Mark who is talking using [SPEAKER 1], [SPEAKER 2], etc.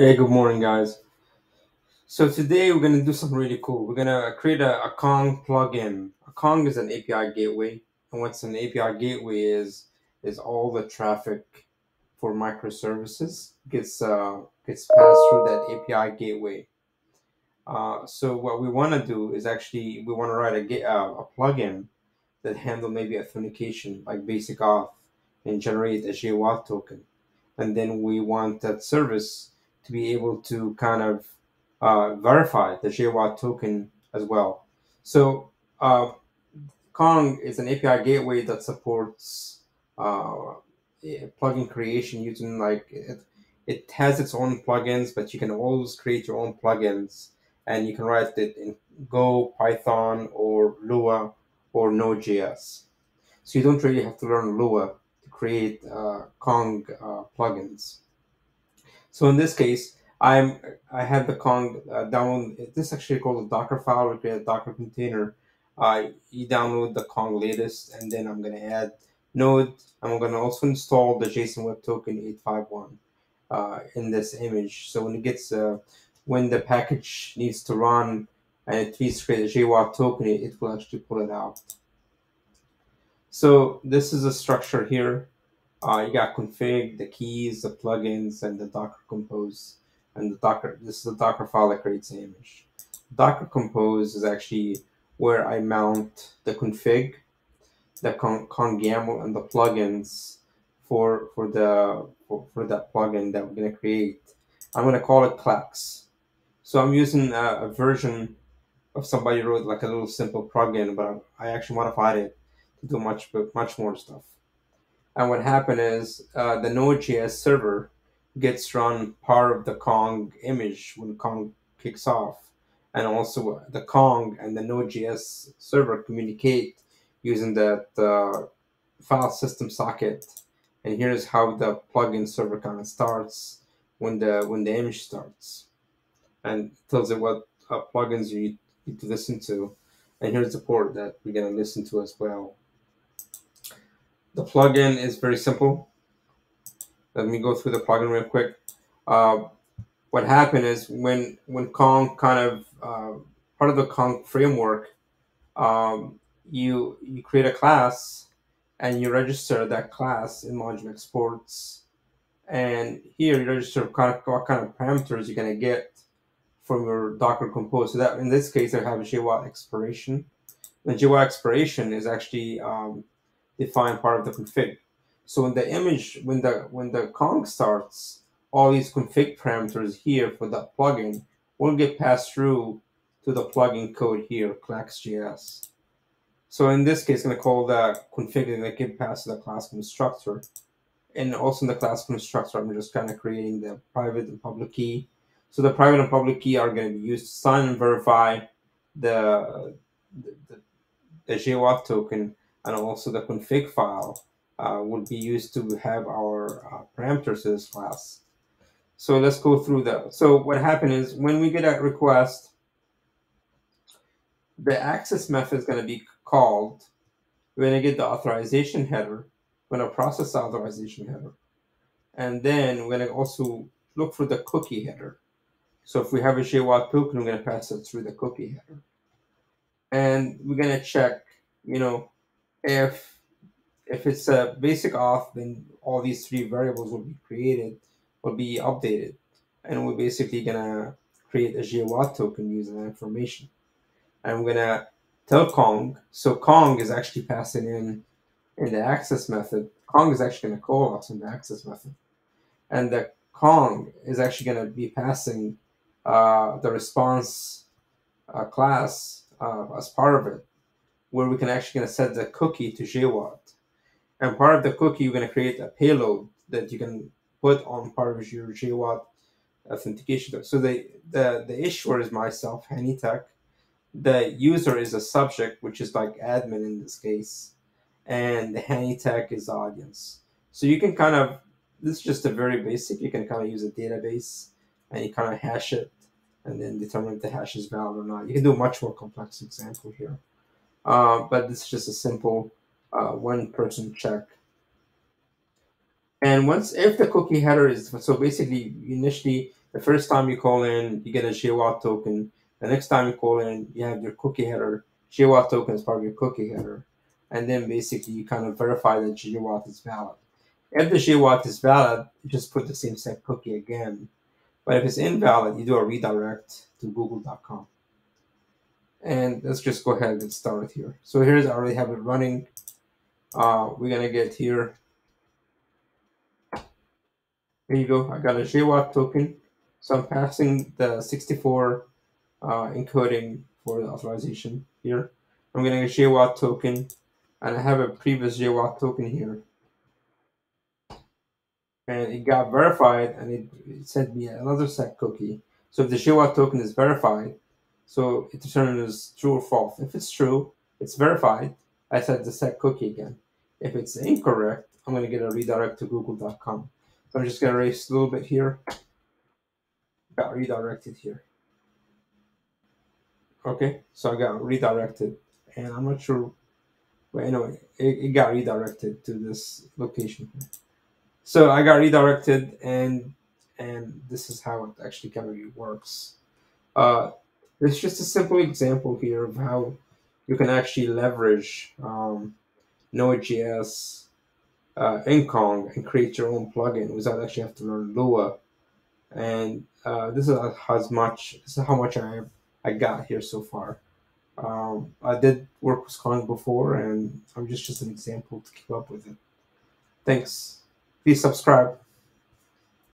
[SPEAKER 1] Hey, good morning, guys. So today we're gonna do something really cool. We're gonna create a, a Kong plugin. A Kong is an API gateway, and what's an API gateway is is all the traffic for microservices gets uh, gets passed through that API gateway. Uh, so what we want to do is actually we want to write a, uh, a plugin that handle maybe authentication like basic auth and generate a JWT token, and then we want that service to be able to kind of uh, verify the JWT token as well. So uh, Kong is an API gateway that supports uh, plugin creation using like it, it has its own plugins, but you can always create your own plugins and you can write it in Go, Python, or Lua or Node.js. So you don't really have to learn Lua to create uh, Kong uh, plugins. So in this case, I'm I have the Kong uh, download. This is actually called a Docker file. We create a Docker container. Uh, you download the Kong latest, and then I'm gonna add Node. I'm gonna also install the JSON Web Token 851 uh, in this image. So when it gets uh, when the package needs to run and it needs to create a JWT token, it will actually pull it out. So this is a structure here. Uh, you got config, the keys, the plugins, and the Docker Compose. And the Docker, this is the Docker file that creates the image. Docker Compose is actually where I mount the config, the con, con YAML, and the plugins for for the for, for that plugin that we're gonna create. I'm gonna call it Clax. So I'm using a, a version of somebody wrote like a little simple plugin, but I actually modified it to do much much more stuff. And what happened is uh, the Node.js server gets run part of the Kong image when Kong kicks off, and also the Kong and the Node.js server communicate using that uh, file system socket. And here's how the plugin server kind of starts when the when the image starts, and tells it what uh, plugins you need to listen to. And here's the port that we're gonna listen to as well. The plugin is very simple. Let me go through the plugin real quick. Uh, what happened is when when Kong kind of uh, part of the Kong framework, um, you you create a class and you register that class in module exports. And here you register kind of, what kind of parameters you're gonna get from your Docker Compose. So that in this case, I have a JWT expiration. The JWT expiration is actually um, define part of the config. So when the image, when the when the Kong starts, all these config parameters here for that plugin will get passed through to the plugin code here, Clax.js. So in this case, I'm gonna call the config and get passed to the class constructor. And also in the class constructor, I'm just kind of creating the private and public key. So the private and public key are to be used to sign and verify the, the, the, the JWT token and also the config file uh, will be used to have our uh, parameters to this class. So let's go through that. So what happened is when we get a request, the access method is going to be called. We're going to get the authorization header. Going to process the authorization header. And then we're going to also look for the cookie header. So if we have a JWT token, we're going to pass it through the cookie header. And we're going to check, you know, if if it's a basic auth, then all these three variables will be created, will be updated, and we're basically gonna create a JWT token using that information. And we're gonna tell Kong. So Kong is actually passing in in the access method. Kong is actually gonna call us in the access method, and the Kong is actually gonna be passing uh, the response uh, class uh, as part of it where we can actually gonna set the cookie to JWT. And part of the cookie, you're gonna create a payload that you can put on part of your JWT authentication. So the, the, the issuer is myself, HanyTech. The user is a subject, which is like admin in this case. And the HanyTech is audience. So you can kind of, this is just a very basic, you can kind of use a database and you kind of hash it and then determine if the hash is valid or not. You can do a much more complex example here. Uh, but it's just a simple uh, one person check. And once if the cookie header is so basically initially The first time you call in, you get a JWT token. The next time you call in, you have your cookie header. JWT token is part of your cookie header. And then basically you kind of verify that JWT is valid. If the JWT is valid, you just put the same set cookie again. But if it's invalid, you do a redirect to google.com. And let's just go ahead and start started here. So here's I already have it running. Uh, we're gonna get here. There you go. I got a JWT token. So I'm passing the 64 uh, encoding for the authorization here. I'm getting a JWT token, and I have a previous JWT token here. And it got verified, and it, it sent me another set cookie. So if the JWT token is verified, so it determines true or false. If it's true, it's verified. I set the set cookie again. If it's incorrect, I'm going to get a redirect to google.com. So I'm just going to erase a little bit here. Got redirected here. Okay, so I got redirected, and I'm not sure. But anyway, it, it got redirected to this location. So I got redirected, and and this is how it actually kind of works. Uh, it's just a simple example here of how you can actually leverage um, Node.js uh, in Kong and create your own plugin without actually having to learn Lua. And uh, this is as much this is how much I I got here so far. Um, I did work with Kong before, and I'm just just an example to keep up with it. Thanks. Please subscribe.